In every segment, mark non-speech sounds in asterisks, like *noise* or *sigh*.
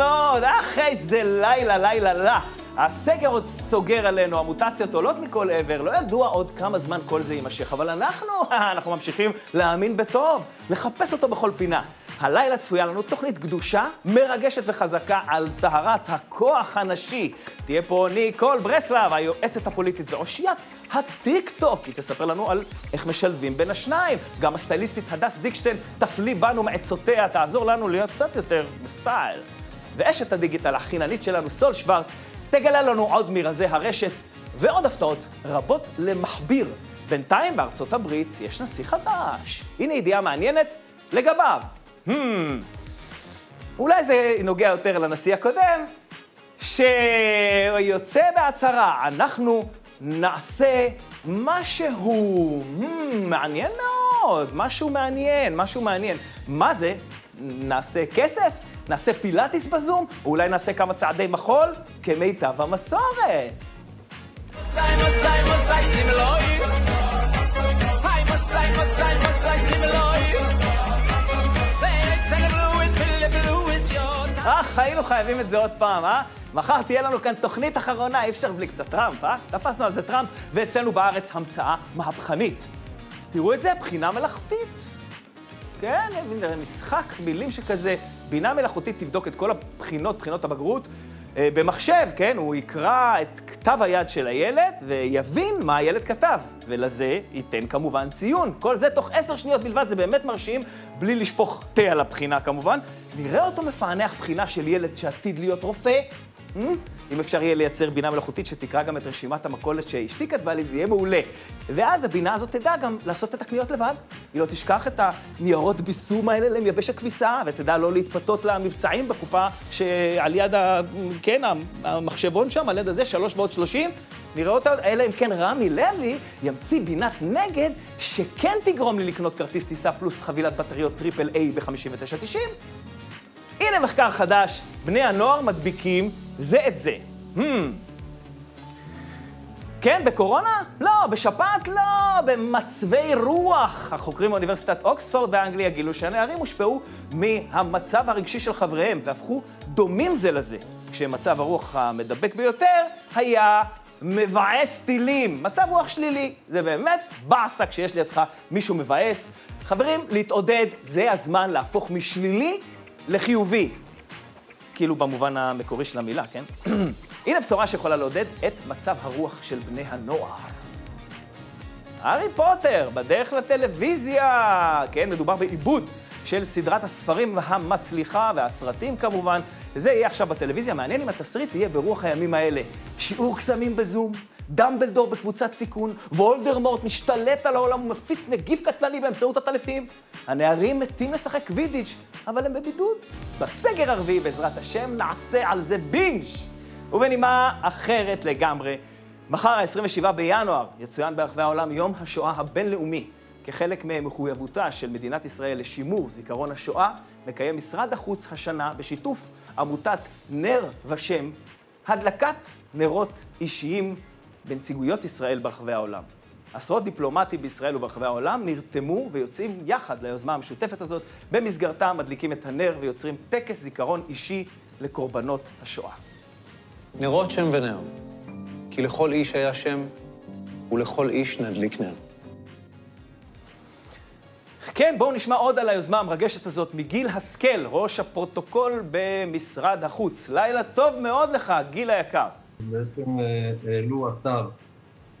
מאוד, אח איזה לילה, לילה, לה. הסגר עוד סוגר עלינו, המוטציות עולות מכל עבר, לא ידוע עוד כמה זמן כל זה יימשך, אבל אנחנו, *laughs* אנחנו ממשיכים להאמין בטוב, לחפש אותו בכל פינה. הלילה צפויה לנו תוכנית קדושה, מרגשת וחזקה על טהרת הכוח הנשי. תהיה פה ניקול ברסלב, היועצת הפוליטית ואושיית הטיק-טוק. היא תספר לנו על איך משלבים בין השניים. גם הסטייליסטית הדס דיקשטיין תפליא בנו מעצותיה, תעזור לנו להיות קצת יותר בסטייל. ואשת הדיגיטל החיננית שלנו, סול שוורץ, תגלה לנו עוד מרזי הרשת ועוד הפתעות רבות למכביר. בינתיים בארצות הברית יש נשיא חדש. הנה ידיעה מעניינת לגביו. Hmm. אולי זה נוגע יותר לנשיא הקודם, שיוצא בהצהרה, אנחנו נעשה משהו hmm, מעניין מאוד, משהו מעניין, משהו מעניין. מה זה? נעשה כסף? נעשה פילאטיס בזום? או אולי נעשה כמה צעדי מחול? כמיטב המסורת. אך, היינו חייבים את זה עוד פעם, אה? מחר תהיה לנו כאן תוכנית אחרונה, אי אפשר בלי קצת טראמפ, אה? תפסנו על זה טראמפ, ואצלנו בארץ המצאה מהפכנית. תראו את זה, בחינה מלאכותית. כן, משחק מילים שכזה, בינה מלאכותית תבדוק את כל הבחינות, בחינות הבגרות, אה, במחשב, כן? הוא יקרא את כתב היד של הילד ויבין מה הילד כתב, ולזה ייתן כמובן ציון. כל זה תוך עשר שניות בלבד, זה באמת מרשים, בלי לשפוך תה על הבחינה כמובן. נראה אותו מפענח בחינה של ילד שעתיד להיות רופא? אם אפשר יהיה לייצר בינה מלאכותית שתקרא גם את רשימת המכולת שאשתי כתבה לי, זה יהיה מעולה. ואז הבינה הזאת תדע גם לעשות את הקניות לבד. היא לא תשכח את הניירות בישום האלה למייבש הכביסה, ותדע לא להתפתות למבצעים בקופה שעל יד, ה... כן, המחשבון שם, על יד הזה, שלוש ועוד שלושים. נראה אותה, אלא אם כן רמי לוי ימציא בינת נגד שכן תגרום לי לקנות כרטיס טיסה פלוס חבילת בטריות triple A ב-59.90. הנה מחקר חדש, בני הנוער מדביקים זה את זה. Hmm. כן, בקורונה? לא, בשפעת? לא, במצבי רוח. החוקרים מאוניברסיטת אוקספורד באנגליה גילו שהנערים הושפעו מהמצב הרגשי של חבריהם והפכו דומים זה לזה. כשמצב הרוח המדבק ביותר היה מבאס טילים. מצב רוח שלילי. זה באמת באסה כשיש לידך מישהו מבאס. חברים, להתעודד, זה הזמן להפוך משלילי לחיובי. כאילו במובן המקורי של המילה, כן? *clears throat* הנה בשורה שיכולה לעודד את מצב הרוח של בני הנוער. הארי פוטר, בדרך לטלוויזיה. כן, מדובר בעיבוד של סדרת הספרים המצליחה, והסרטים כמובן. זה יהיה עכשיו בטלוויזיה. מעניין אם התסריט יהיה ברוח הימים האלה. שיעור קסמים בזום, דמבלדור בקבוצת סיכון, וולדרמורט משתלט על העולם ומפיץ נגיף קטלני באמצעות הטלפים. הנערים מתים לשחק קווידיץ', אבל הם בבידוד. בסגר הרביעי, בעזרת השם, נעשה על זה בינג'. ובנימה אחרת לגמרי, מחר, ה-27 בינואר, יצוין ברחבי העולם יום השואה הבינלאומי. כחלק ממחויבותה של מדינת ישראל לשימור זיכרון השואה, מקיים משרד החוץ השנה, בשיתוף עמותת נר ושם, הדלקת נרות אישיים בנציגויות ישראל ברחבי העולם. עשרות דיפלומטים בישראל וברחבי העולם נרתמו ויוצאים יחד ליוזמה המשותפת הזאת, במסגרתה מדליקים את הנר ויוצרים טקס זיכרון אישי לקורבנות השואה. נרות שם ונר, כי לכל איש היה שם, ולכל איש נדליק נר. כן, בואו נשמע עוד על היוזמה המרגשת הזאת מגיל השכל, ראש הפרוטוקול במשרד החוץ. לילה טוב מאוד לך, גיל היקר. בעצם אה, העלו אתר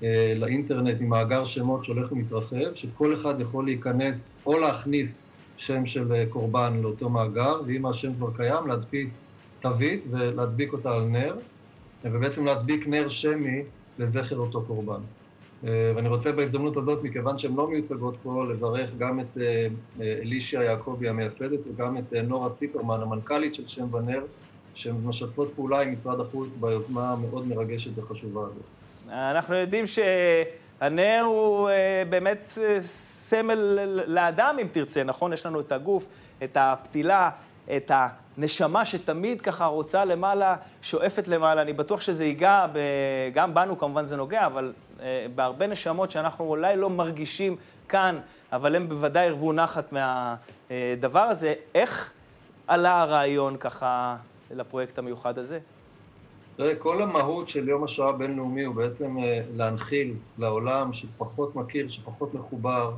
אה, לאינטרנט עם מאגר שמות שהולך ומתרחב, שכל אחד יכול להיכנס או להכניס שם של אה, קורבן לאותו מאגר, ואם השם כבר קיים, להדפיס תווית ולהדביק אותה על נר, ובעצם להדביק נר שמי לזכר אותו קורבן. ואני רוצה בהזדמנות הזאת, מכיוון שהן לא מיוצגות פה, לברך גם את אלישיה יעקבי המייסדת וגם את נורה סיקרמן, המנכ"לית של שם ונר, שמשתפות פעולה עם משרד החוץ ביוזמה המאוד מרגשת וחשובה הזאת. אנחנו יודעים שהנר הוא אה, באמת אה, סמל לאדם, אם תרצה, נכון? יש לנו את הגוף, את הפתילה, את הנשמה שתמיד ככה רוצה למעלה, שואפת למעלה. אני בטוח שזה ייגע, ב... גם בנו כמובן זה נוגע, אבל אה, בהרבה נשמות שאנחנו אולי לא מרגישים כאן, אבל הם בוודאי הרוו נחת מהדבר הזה. איך עלה הרעיון ככה לפרויקט המיוחד הזה? תראה, כל המהות של יום השואה הבינלאומי הוא בעצם אה, להנחיל לעולם שפחות מכיר, שפחות מחובר,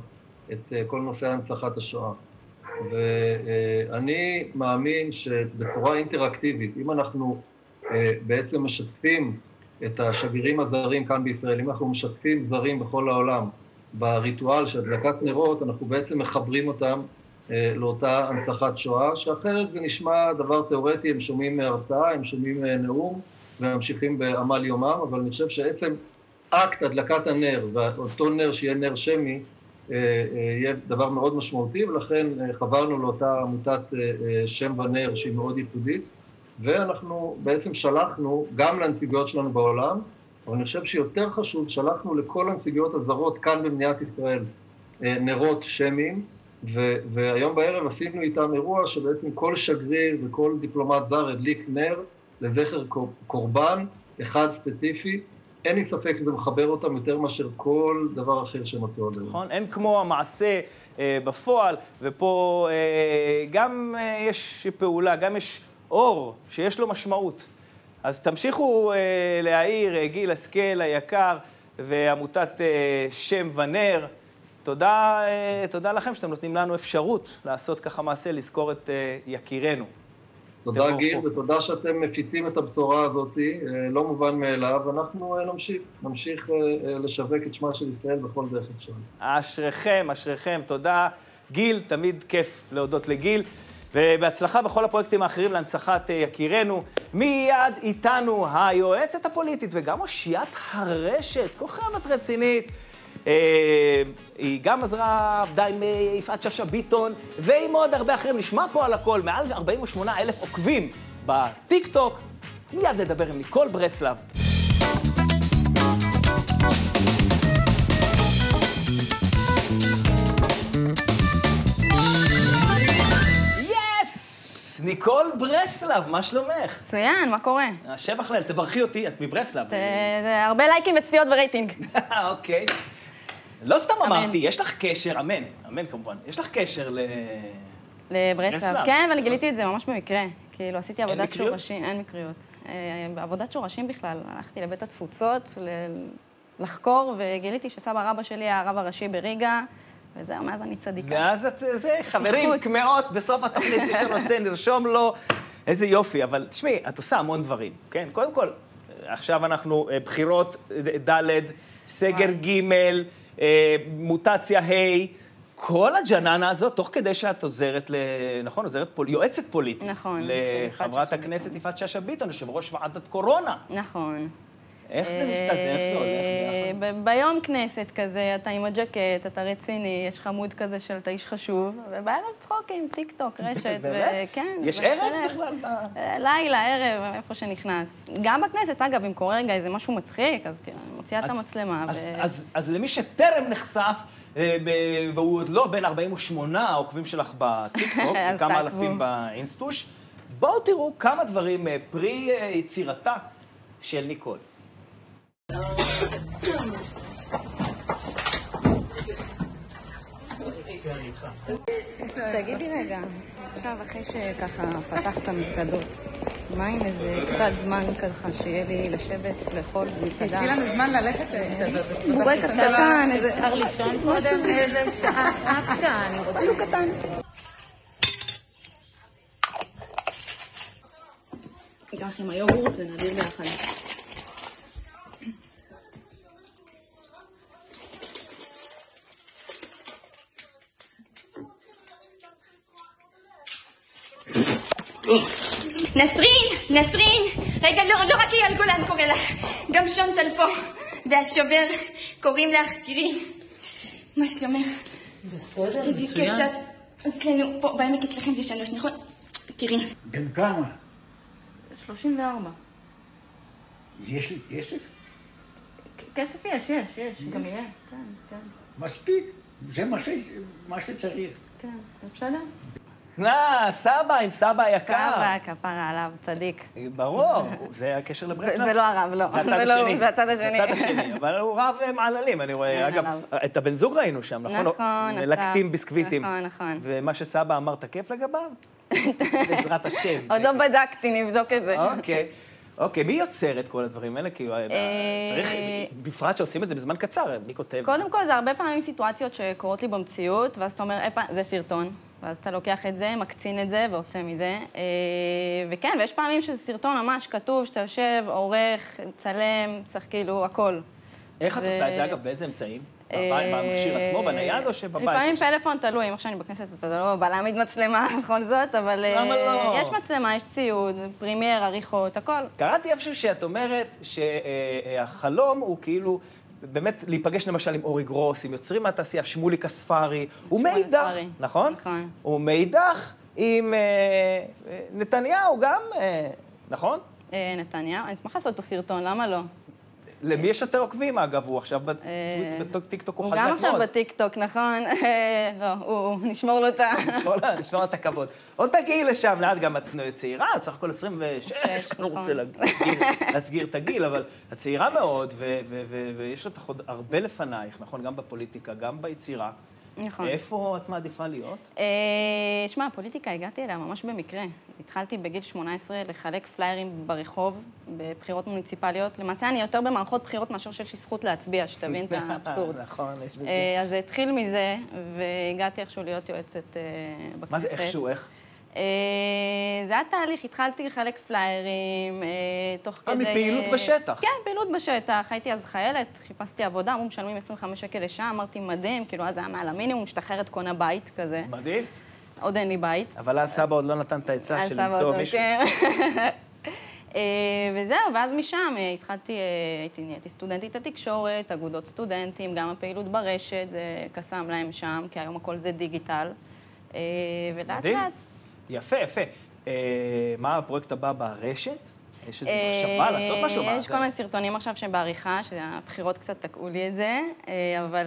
את כל נושא הנצחת השואה. ואני מאמין שבצורה אינטראקטיבית, אם אנחנו בעצם משתפים את השגרירים הזרים כאן בישראל, אם אנחנו משתפים זרים בכל העולם בריטואל של הדלקת נרות, אנחנו בעצם מחברים אותם אה, לאותה הנצחת שואה, שאחרת זה נשמע דבר תיאורטי, הם שומעים הרצאה, הם שומעים אה, נאום וממשיכים בעמל יומם, אבל אני חושב שעצם אקט הדלקת הנר, ואותו נר שיהיה נר שמי, אה, יהיה דבר מאוד משמעותי, ולכן חברנו לאותה עמותת שם ונר שהיא מאוד ייחודית, ואנחנו בעצם שלחנו גם לנציגויות שלנו בעולם, אבל אני חושב שיותר חשוב, שלחנו לכל הנציגויות הזרות כאן במדינת ישראל נרות שמיים, ו- והיום בערב עשינו איתם אירוע שבעצם כל שגריר וכל דיפלומט זר הדליק נר לזכר קורבן אחד ספציפי. אין לי ספק שזה מחבר אותם יותר מאשר כל דבר אחר שמצאו עליהם. נכון, אין כמו המעשה אה, בפועל, ופה אה, גם אה, יש פעולה, גם יש אור שיש לו משמעות. אז תמשיכו אה, להעיר, אה, גיל השכל היקר ועמותת אה, שם ונר. תודה, אה, תודה לכם שאתם נותנים לנו אפשרות לעשות ככה מעשה, לזכור את אה, יקירנו. תודה גיל, ותודה שאתם מפיצים את הבשורה הזאת, אה, לא מובן מאליו, אנחנו נמשיך, נמשיך לשווק את שמה של ישראל בכל דרך אפשרית. אשריכם, אשריכם, תודה. גיל, תמיד כיף להודות לגיל. ובהצלחה בכל הפרויקטים האחרים להנצחת יקירנו. מיד איתנו היועצת הפוליטית וגם אושיית הרשת, כוכבת רצינית. אה, היא גם עזרה, עבדה עם אה, יפעת שאשא ביטון, ועם עוד הרבה אחרים. נשמע פה על הכל, מעל 48 אלף עוקבים בטיק-טוק. מיד נדבר עם ניקול ברסלב. ניקול ברסלב, מה שלומך? מצוין, מה קורה? שבח ליל, תברכי אותי, את מברסלב. זה הרבה לייקים וצפיות ורייטינג. *laughs* אוקיי. לא סתם אמן. אמרתי, יש לך קשר, אמן, אמן כמובן, יש לך קשר ל... לברסלב. כן, ואני גיליתי את זה ממש במקרה. כאילו, עשיתי עבודת שורשים, אין מקריות. אה, בעבודת שורשים בכלל, הלכתי לבית התפוצות לחקור, וגיליתי שסבא רבא שלי היה הרב הראשי בריגה, וזהו, מאז אני צדיקה. ואז את, זה, חברים, קמעות, בסוף התוכנית, מי *laughs* שרוצה, נרשום לו. איזה יופי, אבל תשמעי, את עושה המון דברים, כן? קודם כל, עכשיו אנחנו אה, בחירות ד', סגר ג', מוטציה ה', כל הג'ננה הזאת, תוך כדי שאת עוזרת ל... נכון, עוזרת פול... יועצת פוליטית. נכון. לחברת הכנסת יפעת שאשא ביטון, יושב ראש ועדת קורונה. נכון. איך זה מסתדר? איך זה הולך ביחד? ביום כנסת כזה, אתה עם הג'קט, אתה רציני, יש לך mode כזה של אתה איש חשוב, ובערב צחוקים, טיק טוק, רשת, וכן. יש ערב בכלל? אה, לילה, ערב, איפה שנכנס. גם בכנסת, אגב, אם קורה רגע איזה משהו מצחיק, אז כאילו, אני מוציאה את המצלמה. אז למי שטרם נחשף, אה, והוא עוד לא בין 48 העוקבים שלך בטיקטוק, *laughs* וכמה אלפים באינסטוש, בואו תראו כמה דברים אה, פרי יצירתה של ניקול. תגידי רגע, עכשיו אחרי שככה פתחת מסעדות, מה עם איזה קצת זמן ככה שיהיה לי לשבת לאכול במסעדה? תצאי לנו זמן ללכת למסעדות. בורקס קטן, איזה... אפשר לישון קודם איזה שעה, רק שעה, אני רוצה. משהו קטן. ניקח עם היוגורט, זה נדיר ביחד. נסרין, נסרין, רגע, לא, לא רק אייל גולן קורא לך, גם שונטל פה, והשובר, קוראים לך, תראי, מה שלומך? בסדר, מצוין. אצלנו, פה בעמק אצלכם זה שלוש, נכון? תראי. בן כמה? 34. יש לי כסף? כסף יש, יש, יש, גם יהיה, כן, כן. מספיק, זה מה שצריך. כן, בסדר? אה, סבא עם סבא היקר. סבא, כפרה עליו, צדיק. ברור, זה הקשר לברסלב. זה לא הרב, לא. זה הצד השני. זה הצד השני. זה הצד השני, אבל הוא רב מעללים, אני רואה. אגב, את הבן זוג ראינו שם, נכון? נכון, מלקטים ביסקוויטים. נכון, נכון. ומה שסבא אמר תקף לגביו? *laughs* בעזרת השם. עוד לא בדקתי, נבדוק את זה. אוקיי. אוקיי, מי יוצר את כל הדברים האלה? כאילו, צריך, בפרט שעושים את זה בזמן קצר, מי כותב? קודם כל, זה הרבה פעמים סיטואציות שקורות לי במציאות, ואז אתה אומר, זה סרטון. ואז אתה לוקח את זה, מקצין את זה ועושה מזה. אה, וכן, ויש פעמים שזה סרטון ממש כתוב, שאתה יושב, עורך, צלם, צריך כאילו, הכל. איך את עושה את זה, אגב? באיזה אמצעים? במכשיר עצמו, בנייד או שבבית? לפעמים פלאפון תלוי, אם עכשיו אני בכנסת, אתה לא בא להעמיד מצלמה *laughs* בכל זאת, אבל... למה לא? יש מצלמה, יש ציוד, Premiere, עריכות, הכל. קראתי איפשהו שאת אומרת שהחלום הוא כאילו... באמת להיפגש למשל עם אורי גרוס, עם יוצרים מהתעשייה, שמוליק אספרי, ומאידך, נכון? נכון. ומאידך עם נתניהו גם, נכון? נתניהו, אני אשמח לעשות אותו סרטון, למה לא? למי יש יותר עוקבים, אגב? הוא עכשיו בטיקטוק, הוא חזק מאוד. הוא גם עכשיו בטיקטוק, נכון? *laughs* לא, הוא, נשמור לו את ה... *laughs* נשמור לו את הכבוד. עוד תגיעי לשם, לאט גם את צעירה, סך הכל 26, אני לא רוצה להסגיר את הגיל, אבל את צעירה מאוד, ויש לך עוד הרבה לפנייך, נכון? גם בפוליטיקה, גם ביצירה. נכון. איפה את מעדיפה להיות? אה, שמע, הפוליטיקה, הגעתי אליה ממש במקרה. אז התחלתי בגיל 18 לחלק פליירים ברחוב, בבחירות מוניציפליות. למעשה, אני יותר במערכות בחירות מאשר שיש לי זכות להצביע, שתבין את *laughs* האבסורד. נכון, יש בזה. אז זה התחיל מזה, והגעתי איכשהו להיות יועצת בכנסת. מה זה איכשהו, איך? זה היה תהליך, התחלתי לחלק פליירים, תוך כדי... מפעילות בשטח. כן, פעילות בשטח. הייתי אז חיילת, חיפשתי עבודה, אמרו, משלמים 25 שקל לשעה, אמרתי, מדהים, כאילו, אז היה מעל המינימום, משתחררת, קונה בית כזה. מדהים. עוד אין לי בית. אבל אז סבא עוד לא נתן את העצה של למצוא מישהו. כן. *laughs* וזהו, ואז משם התחלתי, הייתי סטודנטית התקשורת, אגודות סטודנטים, גם הפעילות ברשת, זה קסם להם שם, כי היום הכל זה דיגיטל. ולאט לאט. יפה, יפה. מה הפרויקט הבא ברשת? יש איזו מחשבה לעשות משהו? יש כל מיני סרטונים עכשיו שהם בעריכה, שהבחירות קצת תקעו לי את זה, אבל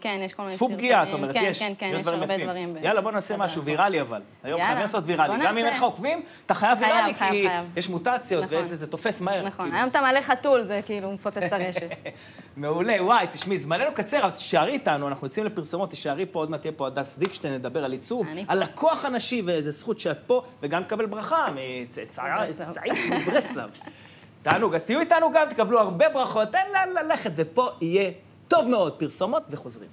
כן, יש כל מיני סרטונים. צפו פגיעה, את אומרת, יש. כן, כן, יש הרבה דברים. יאללה, בוא נעשה משהו ויראלי אבל. היום חייבים לעשות ויראלי. גם אם אין לך עוקבים, אתה חייב ויראלי, כי יש מוטציות, וזה תופס מהר. נכון, היום אתה מעלה חתול, זה כאילו מפוצץ הרשת. *laughs* מעולה, וואי, תשמעי, זמננו קצר, אבל תישארי איתנו, אנחנו יוצאים לפרסומות, תישארי פה, עוד מעט תהיה פה הדס דיקשטיין, נדבר על עיצוב, על לקוח הנשי, ואיזה זכות שאת פה, וגם לקבל ברכה מצאצאית מברסלב. תענוג, אז תהיו איתנו גם, תקבלו הרבה ברכות, אין לאן ללכת, ופה יהיה טוב מאוד. פרסומות וחוזרים.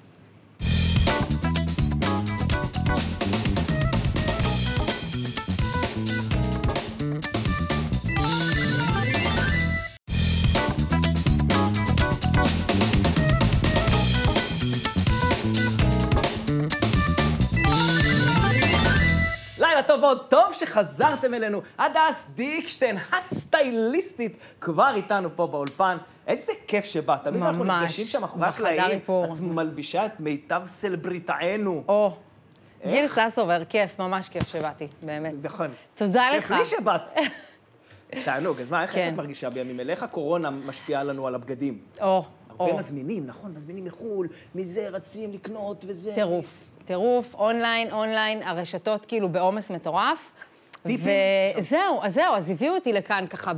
מאוד, טוב שחזרתם אלינו. הדס דיקשטיין, הסטייליסטית, כבר איתנו פה באולפן. איזה כיף שבאת. תמיד אנחנו נפגשים שם מאחורי הקלעים. את מלבישה את מיטב סלבריטאינו. או, גיל ססובר, כיף, ממש כיף שבאתי, באמת. נכון. תודה לך. כיף לי שבאת. *laughs* תענוג, אז מה, איך את מרגישה בימים אלה? איך הקורונה משפיעה לנו על הבגדים? או, הרבה מזמינים, נכון? מזמינים מחו"ל, מזה רצים לקנות וזה. טירוף. טירוף, online, online, הרשתות כאילו בעומס מטורף. טיפים? וזהו, אז זהו, אז הביאו אותי לכאן ככה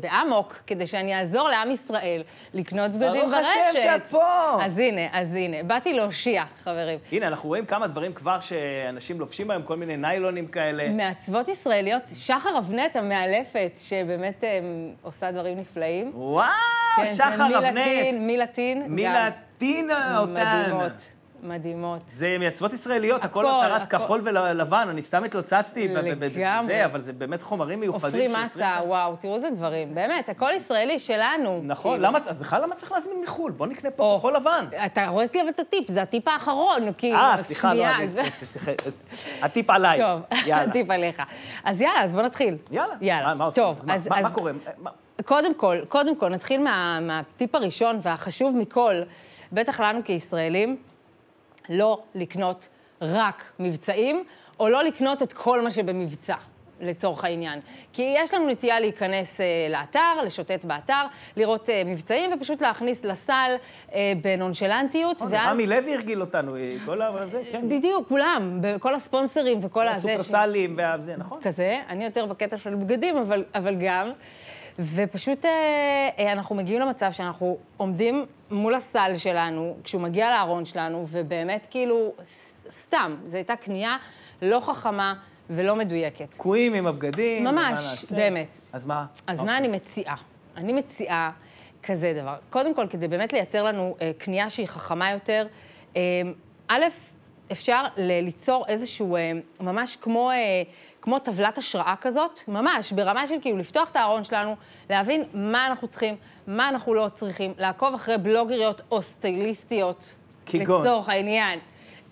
באמוק, כדי שאני אעזור לעם ישראל לקנות בגדים ברשת. ברוך השם שאת פה! אז הנה, אז הנה, באתי להושיע, חברים. הנה, אנחנו רואים כמה דברים כבר שאנשים לובשים היום, כל מיני ניילונים כאלה. מעצבות ישראליות, שחר אבנט המאלפת, שבאמת עושה דברים נפלאים. וואו, שחר אבנט. מלטין, מלטין. מלטינה אותן. מדהימות. מדהימות. זה מייצבות ישראליות, הכל מטרת כחול ולבן, אני סתם התלוצצתי בזה, אבל זה באמת חומרים מיוחדים. עופרי מצה, וואו, תראו איזה דברים. באמת, הכל ישראלי שלנו. נכון, אז בכלל למה צריך להזמין מחו"ל? בוא נקנה פה כחול לבן. אתה רואה גם את הטיפ, זה הטיפ האחרון, כאילו, אה, סליחה, לא, הטיפ עליי. טוב, *laughs* הטיפ עליך. אז יאללה, אז בוא נתחיל. יאללה. יאללה. מה עושים? מה קורה? קודם כל, קודם כל, נתחיל מהטיפ הראשון והחשוב מכל, בטח לנו כישראלים, לא לקנות רק מבצעים, או לא לקנות את כל מה שבמבצע, לצורך העניין. כי יש לנו נטייה להיכנס uh, לאתר, לשוטט באתר, לראות uh, מבצעים, ופשוט להכניס לסל uh, בנונשלנטיות, ואז... רמי לוי הרגיל אותנו, כל ה... זה, כן. בדיוק, כולם, כל הספונסרים וכל הזה. הסופרסלים וזה, נכון? כזה, אני יותר בקטע של בגדים, אבל, אבל גם. ופשוט אה, אנחנו מגיעים למצב שאנחנו עומדים מול הסל שלנו, כשהוא מגיע לארון שלנו, ובאמת כאילו, סתם, זו הייתה קנייה לא חכמה ולא מדויקת. תקועים עם הבגדים. ממש, באמת. אז מה? אז מה אני מציעה? אני מציעה כזה דבר. קודם כל, כדי באמת לייצר לנו אה, קנייה שהיא חכמה יותר, אה, א', אפשר ליצור איזשהו, אה, ממש כמו, אה, כמו טבלת השראה כזאת, ממש, ברמה של כאילו לפתוח את הארון שלנו, להבין מה אנחנו צריכים, מה אנחנו לא צריכים, לעקוב אחרי בלוגריות או סטייליסטיות. כגון. לצורך העניין.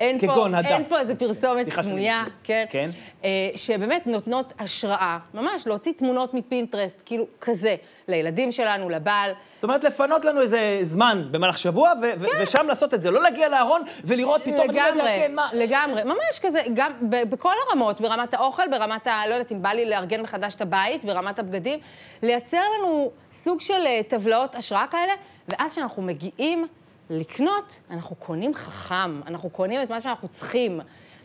אין כגון פה, הדס. אין פה איזה פרסומת סמויה. כן? כן. אה, שבאמת נותנות השראה, ממש להוציא תמונות מפינטרסט, כאילו כזה, לילדים שלנו, לבעל. זאת אומרת, לפנות לנו איזה זמן במהלך שבוע, ו- ו- ושם לעשות את זה. לא להגיע לארון ולראות פתאום, אני לא יודע, לגמרי, כן, מה... לגמרי, ממש כזה, גם בכל הרמות, ברמת האוכל, ברמת ה... לא יודעת, אם בא לי לארגן מחדש את הבית, ברמת הבגדים, לייצר לנו סוג של אה, טבלאות השראה כאלה, ואז כשאנחנו מגיעים לקנות, אנחנו קונים חכם, אנחנו קונים את מה שאנחנו צריכים.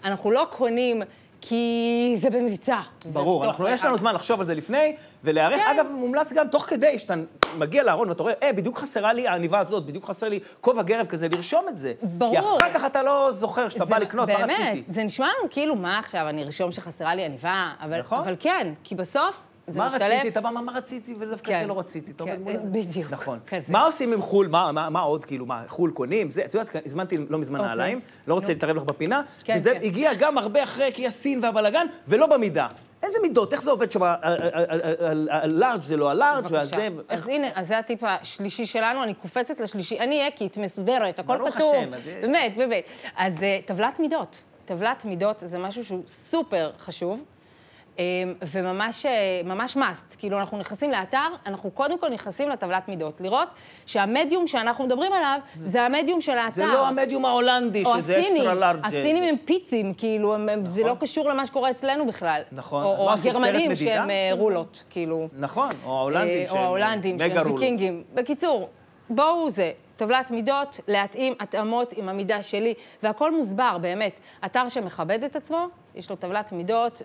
אנחנו לא קונים כי זה במבצע. ברור, אנחנו, יש לנו זמן לחשוב על זה לפני, ולהיערך. כן. אגב, מומלץ גם תוך כדי שאתה מגיע לארון ואתה רואה, אה, בדיוק חסרה לי העניבה הזאת, בדיוק חסר לי כובע גרב כזה, לרשום את זה. ברור. כי אחר כך אתה לא זוכר שאתה בא לקנות, מה רציתי. באמת, זה נשמע לנו כאילו, מה עכשיו, אני ארשום שחסרה לי עניבה, אבל, נכון. אבל כן, כי בסוף זה מה משתלב. רציתי? אתה בא, מה רציתי, ודווקא כן. זה לא רציתי. אתה כן, מול זה. בדיוק, נכון. כזה. מה עושים עם חו"ל? מה- מה מה עוד, כאילו, מה, חו"ל קונים? זה, את יודעת, הזמנתי לא מזמן אוקיי. נעליים, לא רוצה להתערב לך בפינה, כן, וזה כן. הגיע גם הרבה אחרי כי הסין והבלאגן, ולא במידה. איזה מידות? איך זה עובד שם? הלארג' זה לא הלארג'. והזה... אז הנה, אז זה הטיפ השלישי שלנו, אני קופצת לשלישי. אני אקית, מסודרת, הכל זה- באמת, באמת. אז אה, טבלת מידות. טבלת מידות זה משהו שהוא סופר חשוב, אה, וממש אה, ממש must. כאילו, אנחנו נכנסים לאתר, אנחנו קודם כל נכנסים לטבלת מידות. לראות שהמדיום שאנחנו מדברים עליו, זה המדיום של האתר. זה לא המדיום ההולנדי, או שזה הסיני, אקסטרה לארג'. הסינים הם פיצים, כאילו, הם, הם, זה לא קשור למה שקורה אצלנו בכלל. נכון. או, או הגרמנים? שהם אה, רולות, כאילו. נכון, או ההולנדים אה, שהם... או ההולנדים, מגה שהם רולות. ויקינגים. בקיצור, בואו זה, טבלת מידות, להתאים התאמות עם המידה שלי, והכל מוסבר, באמת. אתר שמכבד את עצמו, יש לו טבלת מידות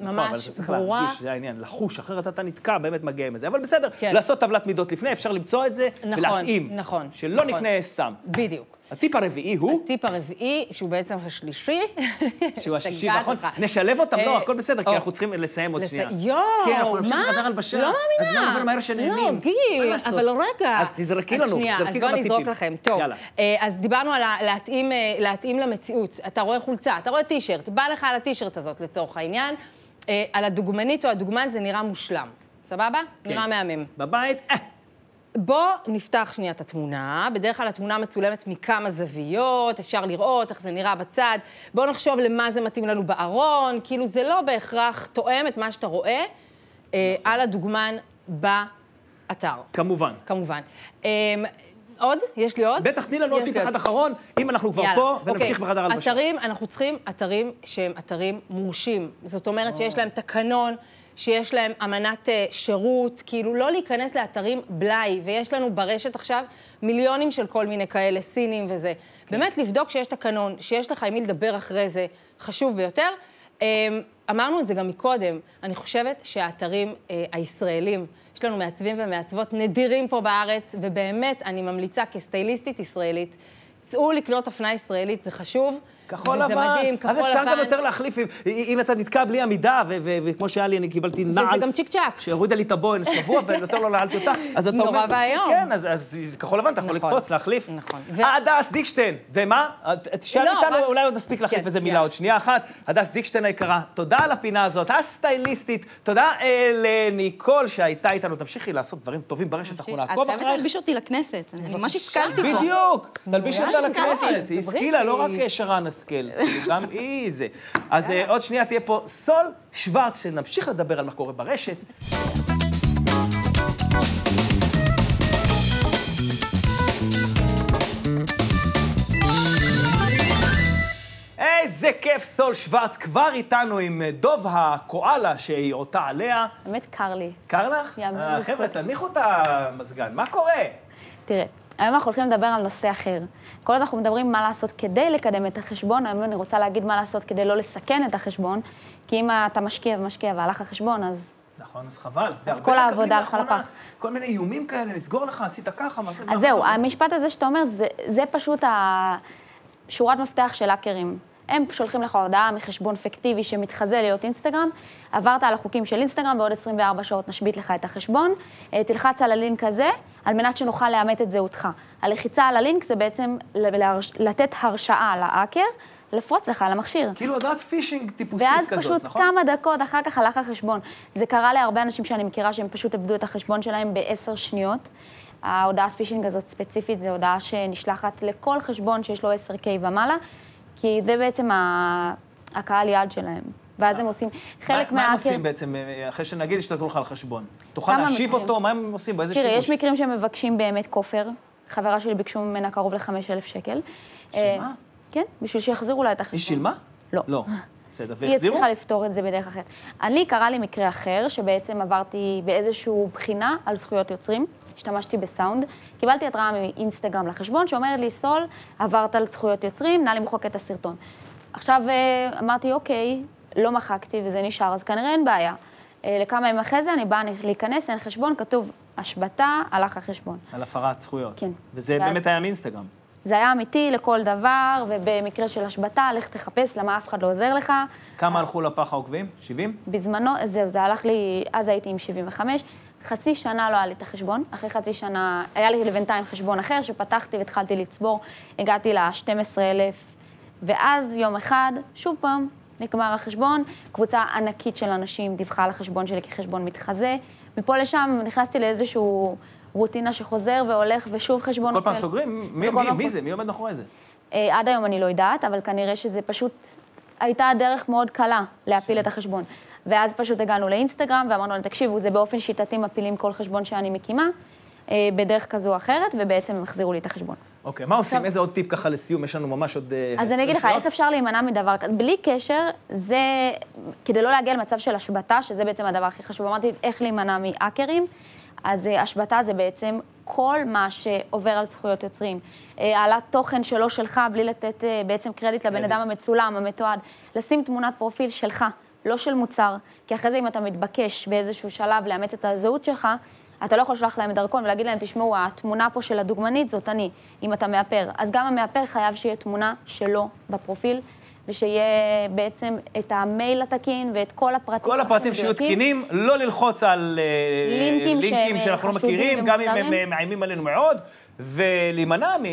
נכון, אבל ממש אתה צריך ברורה. להרגיש, זה העניין, לחוש, אחרת אתה נתקע, באמת מגיע עם זה. אבל בסדר, כן. לעשות טבלת מידות לפני, אפשר למצוא את זה נכון, ולהתאים. נכון, שלא נכון. נקנה סתם. בדיוק. הטיפ הרביעי הוא, הטיפ הרביעי, שהוא בעצם השלישי. *laughs* שהוא השישי, השתגעת נכון? נשלב אותם, אה, לא, הכל בסדר, כי. אנחנו צריכים לסיים עוד שנייה. יואו, כן, אנחנו נמשיך מה? בחדר הלבשה. לא מאמינה. הזמן עובר מהר שנהנים. לא, גיל, מה? אבל רגע. אז תזרקי אז לנו, תזרקי אז כמה בואו נזרוק טיפים. לכם. טוב. אה, אז דיברנו על אה, להתאים למציאות. אתה רואה חולצה, אתה רואה טישרט, בא לך על הטישרט הזאת לצורך העניין. אה, על הדוגמנית או הדוגמן זה נראה מושלם. סבבה? כן. נראה מהמם. בבית, אה, בוא נפתח שנייה את התמונה. בדרך כלל התמונה מצולמת מכמה זוויות, אפשר לראות איך זה נראה בצד. בוא נחשוב למה זה מתאים לנו בארון. כאילו, זה לא בהכרח תואם את מה שאתה רואה אה, על הדוגמן באתר, כמובן. כמובן. אה, עוד? יש לי עוד? בטח, תני לנו עוד טיפ אחד אחרון, אם אנחנו כבר יאללה, פה, ונמשיך אוקיי. בחדר הלבשה. אתרים, אנחנו צריכים אתרים שהם אתרים מורשים. זאת אומרת שיש להם תקנון, שיש להם אמנת אה, שירות, כאילו לא להיכנס לאתרים בלאי, ויש לנו ברשת עכשיו מיליונים של כל מיני כאלה, סינים וזה. כן. באמת לבדוק שיש תקנון, שיש לך עם מי לדבר אחרי זה, חשוב ביותר. אה, אמרנו את זה גם מקודם, אני חושבת שהאתרים אה, הישראלים, יש לנו מעצבים ומעצבות נדירים פה בארץ, ובאמת, אני ממליצה כסטייליסטית ישראלית, צאו לקנות אופנה ישראלית, זה חשוב. כחול לבן. מדהים, כחול אז לבן. אפשר גם יותר להחליף, אם- אם אתה נתקע בלי עמידה, וכמו שהיה לי, אני קיבלתי נעל. וזה גם צ'יק צ'אק. שהורידה לי את הבוהן שבוע, ויותר לא נעלתי אותה. אז אתה נורא אומר... ואיום. כן, אז- אז זה כחול לבן, אתה יכול נכון. לקפוץ, להחליף. נכון. הדס דיקשטיין, ומה? תשאל לא, איתנו, רק- אולי עוד נספיק להחליף כן, איזה מילה. עוד שנייה אחת. הדס דיקשטיין היקרה, תודה על הפינה הזאת, הסטייליסטית. תודה לניקול שהייתה איתנו. תמשיכי לעשות דברים טובים ברשת, אנחנו נעקוב את חייבת אחרייך. להלביש אותי לכנסת, אני ממש השכלתי פה. בדיוק, תלביש ממש אותה השכלתי. לכנסת, היא השכילה, לא רק שרן השכל, כאילו, גם היא זה. אז אה, עוד שנייה תהיה פה סול שוורץ, שנמשיך לדבר על מה קורה ברשת. איזה כיף, סול שוורץ כבר איתנו עם אה, דוב הקואלה שהיא עוטה עליה. באמת קר לי. קר לך? אה, חבר'ה, קר. תנמיכו את המזגן, מה קורה? תראה, היום אנחנו הולכים לדבר על נושא אחר. כל עוד אנחנו מדברים מה לעשות כדי לקדם את החשבון, היום אני רוצה להגיד מה לעשות כדי לא לסכן את החשבון, כי אם אתה משקיע ומשקיע והלך החשבון, אז נכון, אז חבל. והרבה כל העבודה הלכה לפח. כל מיני איומים כאלה, נסגור לך, עשית ככה, מה זה... אז זהו, המשפט הזה שאתה אומר, זה, זה פשוט ה... שורת מפתח של האקרים. הם שולחים לך הודעה מחשבון פיקטיבי שמתחזה להיות אינסטגרם, עברת על החוקים של אינסטגרם, בעוד 24 שעות נשבית לך את החשבון, אה, תלחץ על הלינק הזה, על מנת שנוכל לאמת את זהותך. הלחיצה על הלינק זה בעצם לתת הרשאה לאקר. לפרוץ לך על המכשיר. כאילו הודעת פישינג טיפוסית כזאת, נכון? ואז פשוט כמה דקות אחר כך הלך החשבון. זה קרה להרבה אנשים שאני מכירה שהם פשוט איבדו את החשבון שלהם בעשר שניות. ההודעת פישינג הזאת ספציפית זו הודעה שנשלחת לכל חשבון שיש לו 10K ומעלה, כי זה בעצם הקהל יעד שלהם. ואז הם עושים חלק מה... מה הם עושים בעצם, אה, אחרי שנגיד השתתפו לך על חשבון? תוכל להשיב אותו? מה הם עושים? באיזה שימוש? תראה, יש מקרים שמבקשים באמת כופר. חברה שלי ביקשו ממנה קרוב ל-5,000 שקל. שמה? אה, כן, בשביל שיחזירו לה את החשבון. היא שילמה? לא. לא. בסדר, והחזירו? היא הצליחה לפתור את זה בדרך אחרת. אני, קרה לי מקרה אחר, שבעצם עברתי באיזושהי בחינה על זכויות יוצרים. השתמשתי בסאונד, קיבלתי התראה מאינסטגרם לחשבון שאומרת לי, סול, עברת על זכויות יוצרים, נא למחוק את הסרטון. עכשיו אה, אמרתי, אוקיי, לא מחקתי וזה נשאר, אז כנראה אין בעיה. אה, לכמה ימים אחרי זה אני באה להיכנס, אין חשבון, כתוב השבתה, הלך החשבון. על הפרת זכויות. כן. וזה ואז... באמת היה מאינסטגרם. זה היה אמיתי לכל דבר, ובמקרה של השבתה, לך תחפש, למה אף אחד לא עוזר לך. כמה הלכו לפח העוקבים? 70? בזמנו, זהו, זה הלך לי, אז הייתי עם 75. חצי שנה לא היה לי את החשבון, אחרי חצי שנה, היה לי לבינתיים חשבון אחר שפתחתי והתחלתי לצבור, הגעתי ל-12,000, ואז יום אחד, שוב פעם, נגמר החשבון, קבוצה ענקית של אנשים דיווחה על החשבון שלי כחשבון מתחזה, מפה לשם נכנסתי לאיזשהו רוטינה שחוזר והולך, ושוב חשבון כל פעם סוגרים? מי, מי, מי זה? מי עומד מאחורי זה? אה, עד היום אני לא יודעת, אבל כנראה שזה פשוט, הייתה דרך מאוד קלה להפיל את החשבון. ואז פשוט הגענו לאינסטגרם ואמרנו להם, תקשיבו, זה באופן שיטתי מפילים כל חשבון שאני מקימה, אה, בדרך כזו או אחרת, ובעצם הם החזירו לי את החשבון. אוקיי, מה עושים? איזה עוד טיפ ככה לסיום? יש לנו ממש עוד... אה, אז אני אגיד לך, איך אפשר להימנע מדבר כזה? בלי קשר, זה, כדי לא להגיע למצב של השבתה, שזה בעצם הדבר הכי חשוב. אמרתי, איך להימנע מהאקרים, אז אה, השבתה זה בעצם כל מה שעובר על זכויות יוצרים. העלאת תוכן שלו שלך, בלי לתת בעצם קרדיט לבן אדם המצולם, המתועד. לשים תמונת פרופיל שלך. לא של מוצר, כי אחרי זה אם אתה מתבקש באיזשהו שלב לאמת את הזהות שלך, אתה לא יכול לשלוח להם דרכון ולהגיד להם, תשמעו, התמונה פה של הדוגמנית זאת אני, אם אתה מאפר. אז גם המאפר חייב שיהיה תמונה שלו בפרופיל, ושיהיה בעצם את המייל התקין ואת כל הפרטים. כל הפרטים שיהיו תקינים, לא ללחוץ על אה, לינקים, לינקים שאנחנו לא מכירים, גם אם הם מאיימים עלינו מאוד. ולהימנע מ...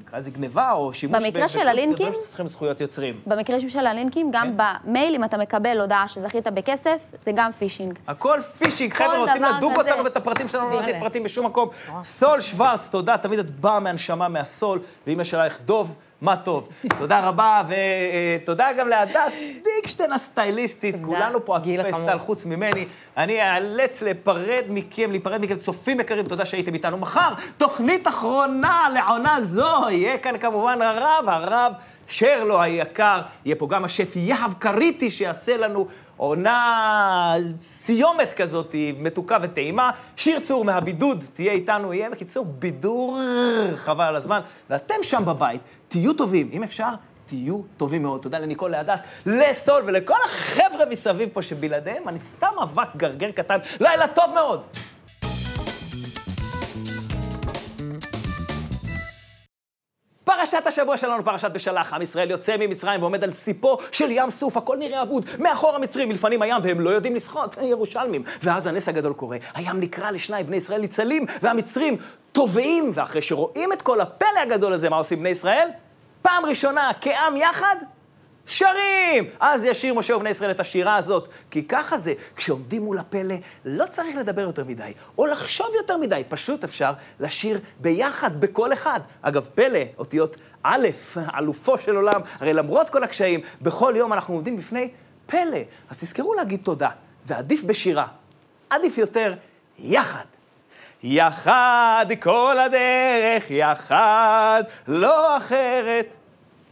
נקרא לזה גניבה או שימוש... במקרה של הלינקים... שצריכים זכויות יוצרים. במקרה של הלינקים, גם כן. במייל, אם אתה מקבל הודעה שזכית בכסף, זה גם phishing. הכל phishing, חבר'ה, רוצים לדוג אותנו ואת הפרטים שלנו, לא לתת פרטים בשום מקום. סול שוורץ, תודה, תמיד את באה מהנשמה, מה soul, ואם יש עלייך דוב, מה טוב. תודה רבה, ותודה גם להדס דיקשטיין הסטייליסטית. כולנו פה סטייל חוץ ממני. אני אאלץ להיפרד מכם, להיפרד מכם, צופים יקרים, תודה שהייתם איתנו. מחר, תוכנית אחרונה לעונה זו. יהיה כאן כמובן הרב, הרב שרלו היקר. יהיה פה גם השף יהב קריטי שיעשה לנו עונה סיומת כזאת, מתוקה וטעימה. שיר צור מהבידוד תהיה איתנו, יהיה בקיצור בידור חבל על הזמן. ואתם שם בבית, תהיו טובים, אם אפשר, תהיו טובים מאוד. תודה לניקול להדס, לסול ולכל החבר'ה מסביב פה שבלעדיהם אני סתם אבק גרגר קטן. לילה טוב מאוד! פרשת השבוע שלנו, פרשת בשלח. עם ישראל יוצא ממצרים ועומד על סיפו של ים סוף, הכל נראה אבוד. מאחור המצרים, מלפנים הים, והם לא יודעים לשחות, *laughs* ירושלמים. ואז הנס הגדול קורה. הים נקרע לשניים, בני ישראל ניצלים, והמצרים טובעים. ואחרי שרואים את כל הפלא הגדול הזה, מה עושים בני ישראל? פעם ראשונה, כעם יחד, שרים! אז ישיר משה ובני ישראל את השירה הזאת. כי ככה זה, כשעומדים מול הפלא, לא צריך לדבר יותר מדי, או לחשוב יותר מדי, פשוט אפשר לשיר ביחד, בקול אחד. אגב, פלא, אותיות א', אלופו של עולם, הרי למרות כל הקשיים, בכל יום אנחנו עומדים בפני פלא. אז תזכרו להגיד תודה, ועדיף בשירה. עדיף יותר, יחד. יחד כל הדרך, יחד, לא אחרת.